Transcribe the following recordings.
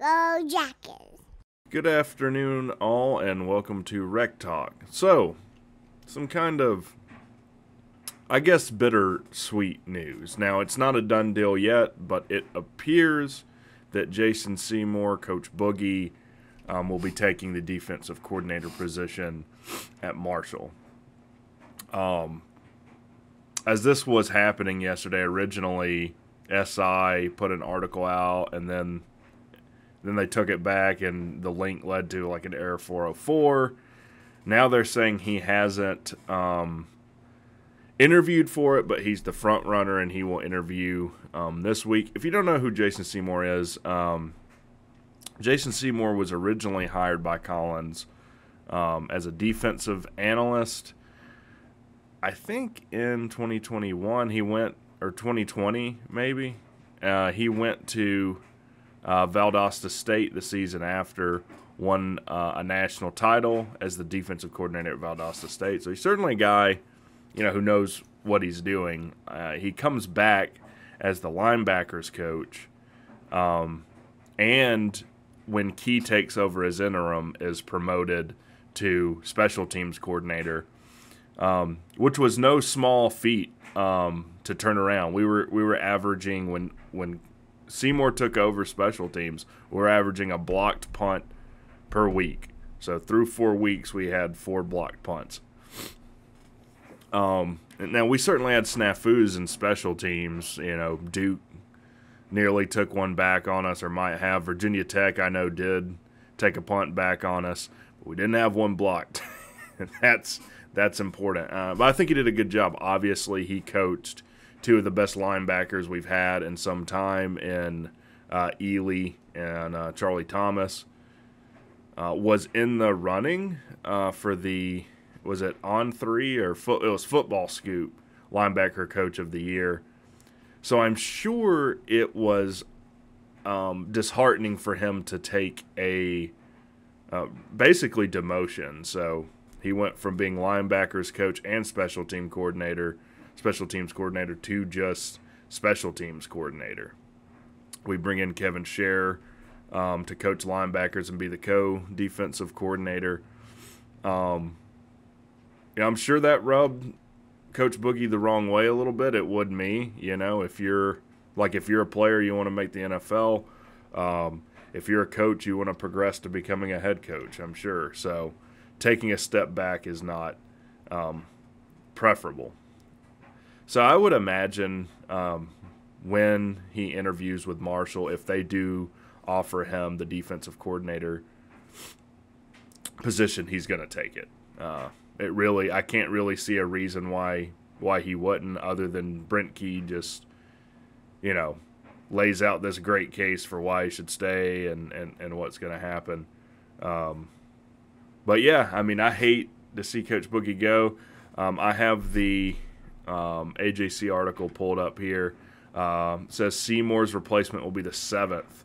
Go Jackets. Good afternoon, all, and welcome to Wreck Talk. So, some kind of, I guess, bittersweet news. Now, it's not a done deal yet, but it appears that Jason Semore, Coach Boogie, um, will be taking the defensive coordinator position at Marshall. Um, as this was happening yesterday, originally SI put an article out, and then then they took it back, and the link led to like an error 404. Now they're saying he hasn't um, interviewed for it, but he's the front runner, and he will interview um, this week. If you don't know who Jason Semore is, um, Jason Semore was originally hired by Collins um, as a defensive analyst. I think in 2021 he went, or 2020 maybe, uh, he went to uh, Valdosta State the season after, won uh, a national title as the defensive coordinator at Valdosta State. So he's certainly a guy, you know, who knows what he's doing. Uh, he comes back as the linebackers coach, um, and when Key takes over as interim, is promoted to special teams coordinator, um, which was no small feat um, to turn around. We were we were averaging when when Semore took over special teams, we we're averaging a blocked punt per week. So through four weeks, we had four blocked punts. Um, now we certainly had snafus in special teams. You know, Duke nearly took one back on us, or might have. Virginia Tech, I know, did take a punt back on us, but we didn't have one blocked. that's that's important. Uh, but I think he did a good job. Obviously, he coached two of the best linebackers we've had in some time in uh, Eley and uh, Charlie Thomas. Uh, was in the running uh, for the was it on three or foot it was football scoop linebacker coach of the year. So I'm sure it was um, disheartening for him to take a uh, basically demotion. So he went from being linebackers coach and special team coordinator special teams coordinator to just special teams coordinator. We bring in Kevin Sher um, to coach linebackers and be the co defensive coordinator. Um, I'm sure that rubbed Coach Boogie the wrong way a little bit. It would me, you know, if you're like if you're a player, you want to make the NFL. Um, if you're a coach, you want to progress to becoming a head coach. I'm sure. So, taking a step back is not um, preferable. So I would imagine um, when he interviews with Marshall, if they do offer him the defensive coordinator position, he's going to take it. Uh, it really, I can't really see a reason why why he wouldn't, other than Brent Key just, you know, lays out this great case for why he should stay and and and what's going to happen. Um, but yeah, I mean, I hate to see Coach Boogie go. Um, I have the um, AJC article pulled up here. Uh, says Semore's replacement will be the seventh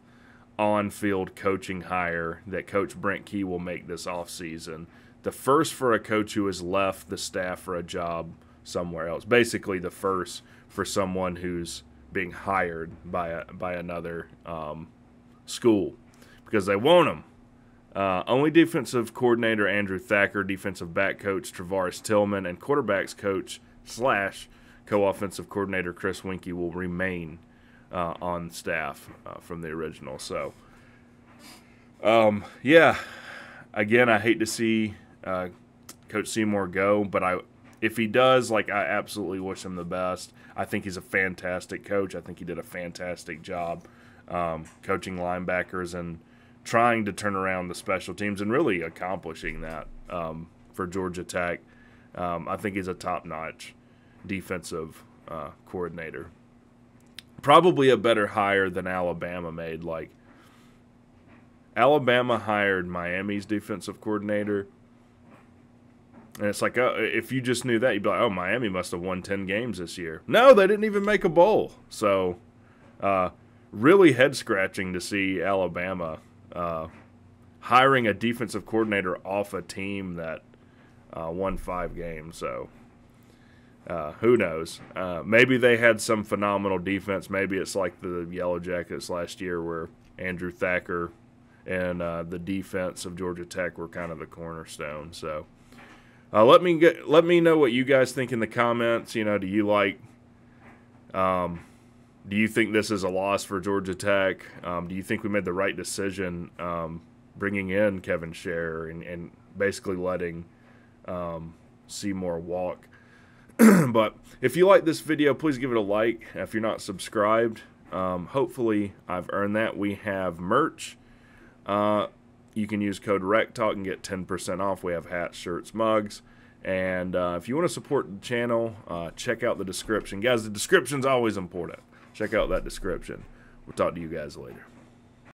on-field coaching hire that Coach Brent Key will make this offseason. The first for a coach who has left the staff for a job somewhere else. Basically, the first for someone who's being hired by a, by another um, school because they want him. Uh, only defensive coordinator Andrew Thacker, defensive back coach Travaris Tillman, and quarterbacks coach slash co-offensive coordinator Chris Weinke will remain uh, on staff uh, from the original. So, um, yeah, again, I hate to see uh, Coach Semore go, but I, if he does, like, I absolutely wish him the best. I think he's a fantastic coach. I think he did a fantastic job um, coaching linebackers and trying to turn around the special teams and really accomplishing that um, for Georgia Tech. Um, I think he's a top notch defensive uh, coordinator. Probably a better hire than Alabama made. Like, Alabama hired Miami's defensive coordinator. And it's like, uh, if you just knew that, you'd be like, oh, Miami must have won 10 games this year. No, they didn't even make a bowl. So, uh, really head scratching to see Alabama uh, hiring a defensive coordinator off a team that uh, won five games. So, uh, who knows? Uh, maybe they had some phenomenal defense. Maybe it's like the Yellow Jackets last year, where Andrew Thacker and uh, the defense of Georgia Tech were kind of the cornerstone. So uh, let me get let me know what you guys think in the comments. You know, do you like? Um, do you think this is a loss for Georgia Tech? Um, do you think we made the right decision um, bringing in Kevin Sherrer and, and basically letting um, Semore walk? but if you like this video, please give it a like. If you're not subscribed, um, hopefully I've earned that. We have merch. Uh, you can use code WRECKTALK and get 10% off. We have hats, shirts, mugs. And uh, if you want to support the channel, uh, check out the description. Guys, the description's always important. Check out that description. We'll talk to you guys later.